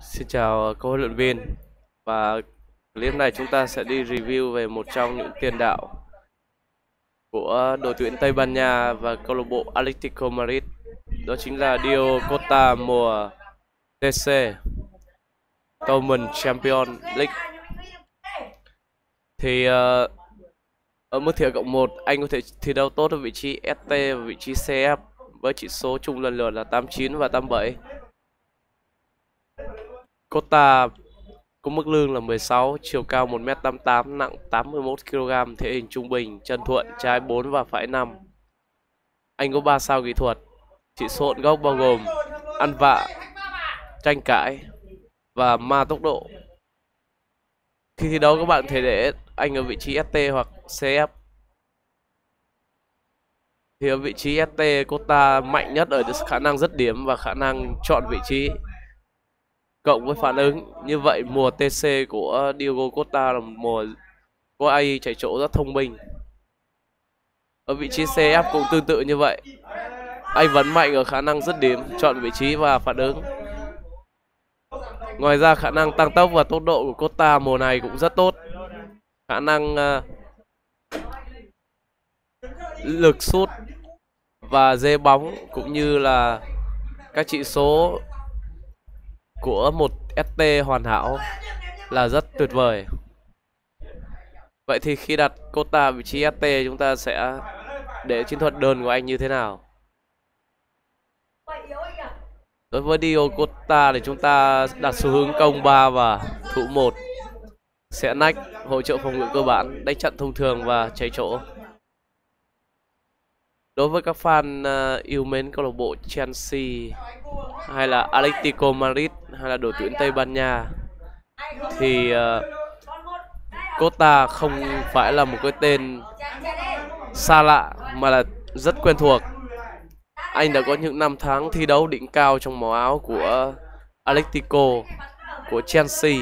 Xin chào cô huấn luyện viên. Và clip này chúng ta sẽ đi review về một trong những tiền đạo của đội tuyển Tây Ban Nha và câu lạc bộ Atletico Madrid. Đó chính là Diogo Costa mùa TC Tournament Champion League. Thì uh, ở mức thiệu cộng 1 anh có thể thi đấu tốt ở vị trí ST và vị trí CF với chỉ số chung lần lượt là 89 và 87 Costa có mức lương là 16, chiều cao 1m88, nặng 81kg, thể hình trung bình, chân thuận, trái 4 và phải 5. Anh có 3 sao kỹ thuật, chỉ số gốc bao gồm ăn vạ, tranh cãi và ma tốc độ. Khi thi đấu các bạn thể để anh ở vị trí ST hoặc CF. Thì ở vị trí ST Costa mạnh nhất ở khả năng rất điểm và khả năng chọn vị trí cộng với phản ứng. Như vậy mùa TC của Diogo Costa là mùa có AI chạy chỗ rất thông minh. Ở vị trí CF cũng tương tự như vậy. Anh vẫn mạnh ở khả năng dứt điểm chọn vị trí và phản ứng. Ngoài ra khả năng tăng tốc và tốc độ của Costa mùa này cũng rất tốt. Khả năng uh, lực sút và dê bóng cũng như là các chỉ số của một ST hoàn hảo là rất tuyệt vời. Vậy thì khi đặt Kota vị trí ST chúng ta sẽ để chiến thuật đơn của anh như thế nào? Đối với Dio Kota thì chúng ta đặt xu hướng công 3 và thủ 1 sẽ nách hỗ trợ phòng ngự cơ bản, đánh chặn thông thường và cháy chỗ. Đối với các fan uh, yêu mến câu lạc bộ Chelsea hay là Atletico Madrid hay là đội tuyển Tây Ban Nha thì ờ, uh, Costa không phải là một cái tên xa lạ mà là rất quen thuộc. Anh đã có những năm tháng thi đấu đỉnh cao trong màu áo của Atletico, của Chelsea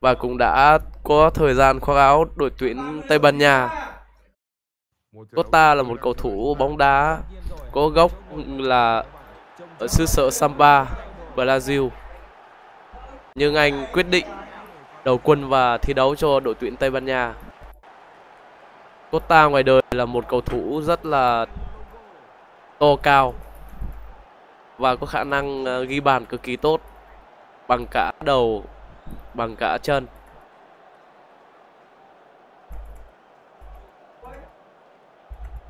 và cũng đã có thời gian khoác áo đội tuyển Tây Ban Nha. Costa là một cầu thủ bóng đá có gốc là ở xứ sở Samba, Brazil. Nhưng anh quyết định đầu quân và thi đấu cho đội tuyển Tây Ban Nha. Costa ngoài đời là một cầu thủ rất là to cao và có khả năng ờ, ghi bàn cực kỳ tốt bằng cả đầu, bằng cả chân.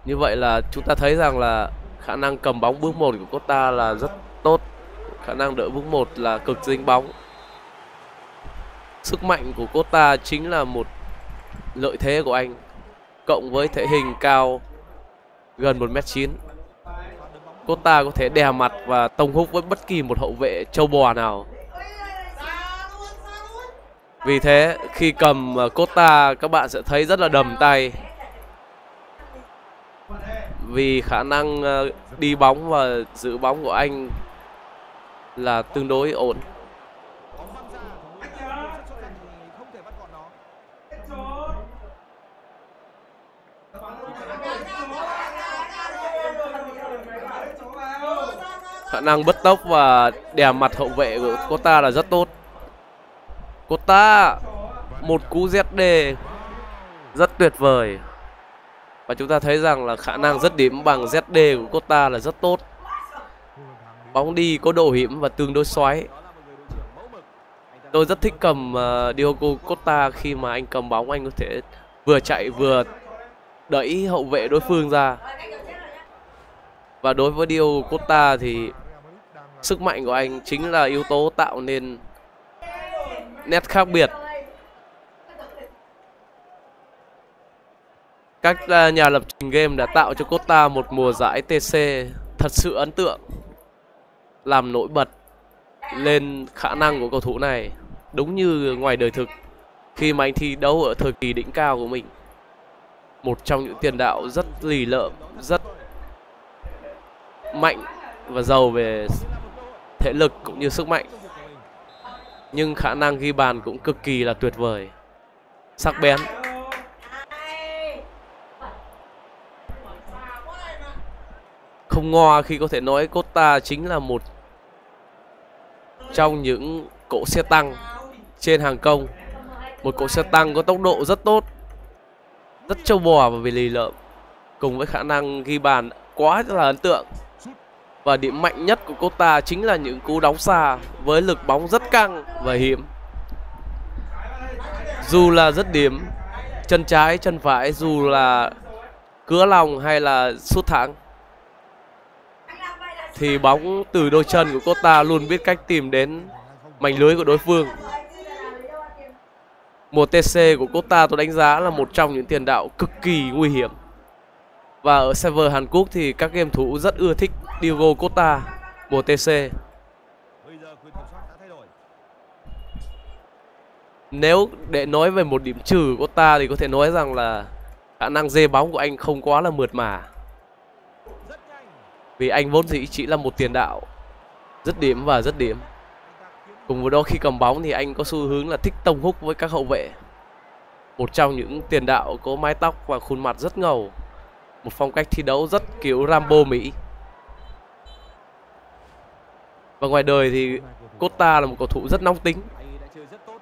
Như vậy là chúng ta thấy rằng là khả năng cầm bóng bước một của Costa là rất tốt. Khả năng đỡ bước một là cực dính bóng. Sức mạnh của Costa chính là một lợi thế của anh, cộng với thể hình cao gần 1m9 Costa có thể đè mặt và tông húc với bất kỳ một hậu vệ châu bò nào. Vì thế, khi cầm ờ, Costa, các bạn sẽ thấy rất là đầm tay vì khả năng ờ, đi bóng và giữ bóng của anh là tương đối ổn. Khả năng bứt tốc và đè mặt hậu vệ của Costa là rất tốt. Costa một cú ZD rất tuyệt vời. Và chúng ta thấy rằng là khả năng rất điểm bằng ZD của Costa là rất tốt. Bóng đi có độ hiểm và tương đối xoáy. Tôi rất thích cầm uh, Diogo Costa khi mà anh cầm bóng anh có thể vừa chạy vừa đẩy hậu vệ đối phương ra. Và đối với Diogo Costa thì sức mạnh của anh chính là yếu tố tạo nên nét khác biệt Các à, nhà lập trình game đã tạo cho Costa một mùa giải TC thật sự ấn tượng Làm nổi bật lên khả năng của cầu thủ này Đúng như ngoài đời thực. Khi mà anh thi đấu ở thời kỳ đỉnh cao của mình Một trong những tiền đạo rất lì lợm, rất mạnh và giàu về thể lực cũng như sức mạnh. Nhưng khả năng ghi bàn cũng cực kỳ là tuyệt vời Sắc bén. Không ngoa khi có thể nói Costa chính là một trong những cỗ xe tăng trên hàng công một cỗ xe tăng có tốc độ rất tốt, rất trâu bò và về lì lợm, cùng với khả năng ghi bàn quá là ấn tượng. Và điểm mạnh nhất của Costa chính là những cú đóng xa với lực bóng rất căng và hiểm. Dù là rất điểm, chân trái, chân phải, dù là cứa lòng hay là sút thẳng thì bóng từ đôi chân của Costa luôn biết cách tìm đến mảnh lưới của đối phương Mùa TC của Costa tôi đánh giá là một trong những tiền đạo cực kỳ nguy hiểm. Và ở server Hàn Quốc thì các game thủ rất ưa thích Diogo Costa mùa TC. Nếu để nói về một điểm trừ của Costa thì có thể nói rằng là khả năng dê bóng của anh không quá là mượt mà. Vì anh vốn dĩ chỉ là một tiền đạo rất điểm và rất điểm. Cùng với đó khi cầm bóng thì anh có xu hướng là thích tông húc với các hậu vệ. Một trong những tiền đạo có mái tóc và khuôn mặt rất ngầu. Một phong cách thi đấu rất kiểu Rambo Mỹ. Và ngoài đời thì Costa là một cầu thủ rất nóng tính.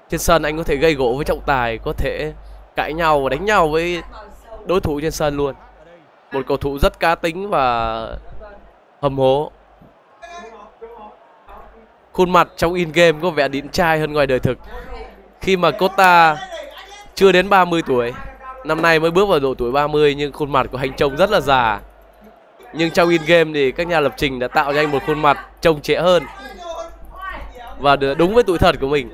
Trên sân anh có thể gây gỗ với trọng tài, có thể cãi nhau và đánh nhau với đối thủ trên sân luôn. Một cầu thủ rất cá tính và hầm hố. Khuôn mặt trong in game có vẻ điển trai hơn ngoài đời thực. Khi mà Costa chưa đến 30 tuổi, năm nay mới bước vào độ tuổi 30 nhưng khuôn mặt của hành trông rất là già. Nhưng trong in game thì các nhà lập trình đã tạo ra anh một khuôn mặt trông trẻ hơn và đúng với tuổi thật của mình.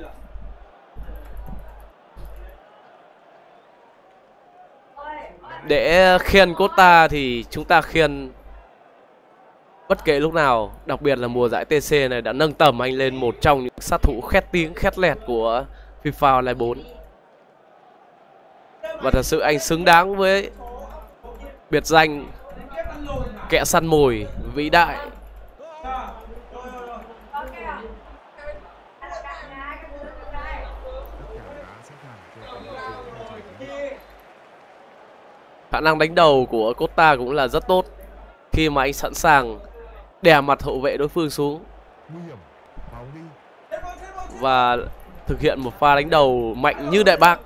Để khen Costa thì chúng ta khen bất kể lúc nào, đặc biệt là mùa giải TC này đã nâng tầm anh lên một trong những sát thủ khét tiếng khét lẹt của FIFA Online 4. Và thật sự anh xứng đáng với biệt danh kẻ săn mồi vĩ đại. Khả năng đánh đầu của Costa cũng là rất tốt khi mà anh sẵn sàng đè mặt hậu vệ đối phương xuống. Và thực hiện một pha đánh đầu mạnh như đại bác.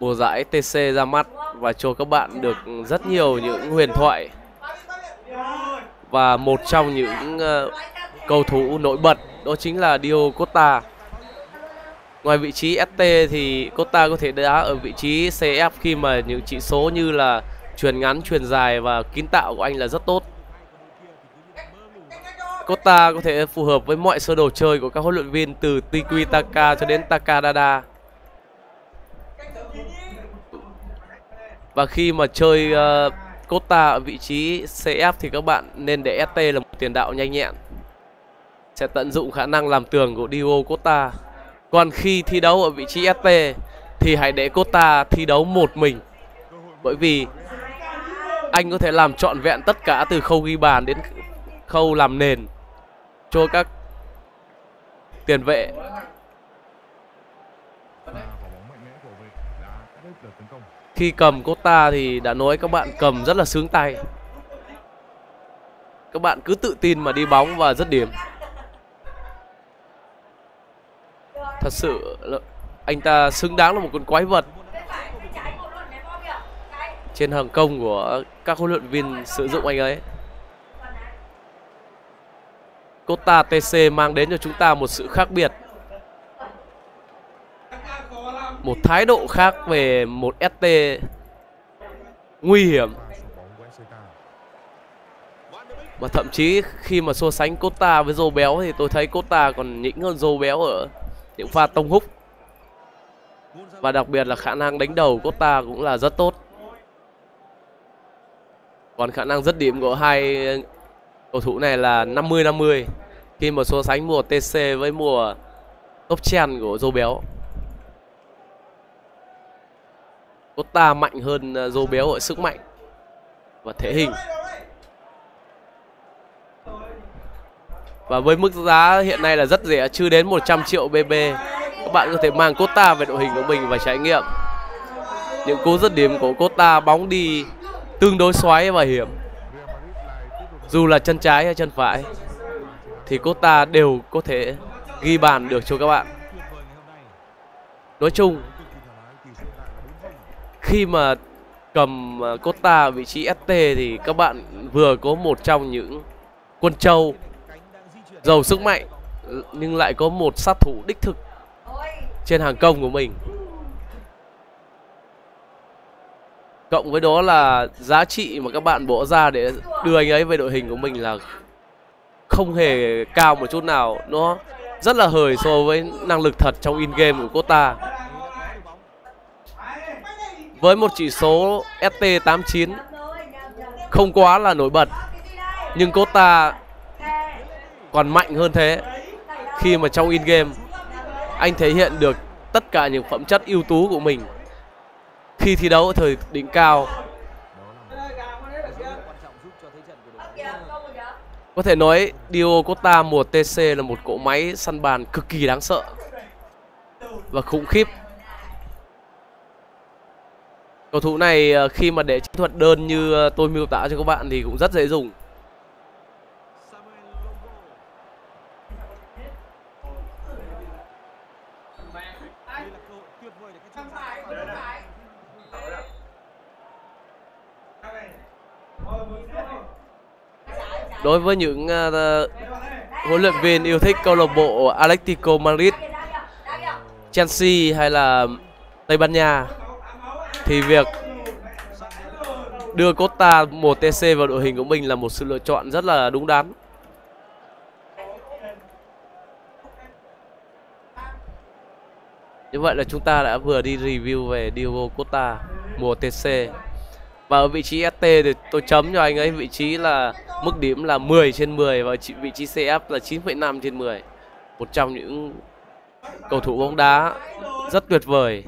Mùa giải TC ra mắt và cho các bạn được rất nhiều những huyền thoại và một trong những uh, cầu thủ nổi bật đó chính là Dio Costa Ngoài vị trí ST thì Costa có thể đá ở vị trí CF khi mà những chỉ số như là truyền ngắn, truyền dài và kiến tạo của anh là rất tốt. Costa có thể phù hợp với mọi sơ đồ chơi của các huấn luyện viên từ Tiki Taka cho đến Takadada. Và khi mà chơi ờ, uh, Costa ở vị trí CF thì các bạn nên để ST là một tiền đạo nhanh nhẹn. Sẽ tận dụng khả năng làm tường của Dio Costa. Còn khi thi đấu ở vị trí ST thì hãy để Costa thi đấu một mình. Bởi vì anh có thể làm trọn vẹn tất cả từ khâu ghi bàn đến khâu làm nền cho các tiền vệ. Khi cầm Costa thì đã nói các bạn cầm rất là sướng tay. Các bạn cứ tự tin mà đi bóng và rất điểm. Thật sự anh ta xứng đáng là một con quái vật. Trên hàng công của các huấn luyện viên sử dụng anh ấy. Costa TC mang đến cho chúng ta một sự khác biệt. Một thái độ khác về một ST nguy hiểm. Mà thậm chí khi mà so sánh Costa với Dô Béo thì tôi thấy Costa còn nhỉnh hơn Dô Béo ở những pha tông húc. Và đặc biệt là khả năng đánh đầu của ta cũng là rất tốt. Còn khả năng dứt điểm của hai cầu thủ này là 50 50 khi mà so sánh mùa TC với mùa top chen của Dô Béo. Costa mạnh hơn ờ, Dô Béo ở sức mạnh và thể hình. Và với mức giá hiện nay là rất rẻ, chưa đến 100 triệu BB. Các bạn có thể mang Costa về đội hình của mình và trải nghiệm. những cú dứt điểm của Costa bóng đi tương đối xoáy và hiểm dù là chân trái hay chân phải thì Costa đều có thể ghi bàn được cho các bạn nói chung khi mà cầm ờ, Cota Costa vị trí ST thì các bạn vừa có một trong những quân châu giàu sức mạnh, nhưng lại có một sát thủ đích thực trên hàng công của mình. Cộng với đó là giá trị mà các bạn bỏ ra để đưa anh ấy về đội hình của mình là không hề cao một chút nào. Nó rất là hời so với năng lực thật trong in game của Costa với một chỉ số ST89 không quá là nổi bật, nhưng Costa còn mạnh hơn thế. Khi mà trong in game anh thể hiện được tất cả những phẩm chất ưu tú của mình. Khi thi đấu ở thời đỉnh cao, có thể nói Dio Costa mùa TC là một cỗ máy săn bàn cực kỳ đáng sợ và khủng khiếp. Cầu thủ này ờ, khi mà để chiến thuật đơn như ờ, tôi miêu tả cho các bạn thì cũng rất dễ dùng. Đối với những uh, huấn luyện viên yêu thích câu lạc bộ Atletico Madrid, Chelsea hay là Tây Ban Nha thì việc đưa Costa một TC vào đội hình của mình là một sự lựa chọn rất là đúng đắn. Như vậy là chúng ta đã vừa đi review về Diogo Costa mùa TC và ở vị trí ST thì tôi chấm cho anh ấy vị trí là mức điểm là 10 trên 10 và vị trí CF là 9,5 trên 10 một trong những cầu thủ bóng đá rất tuyệt vời.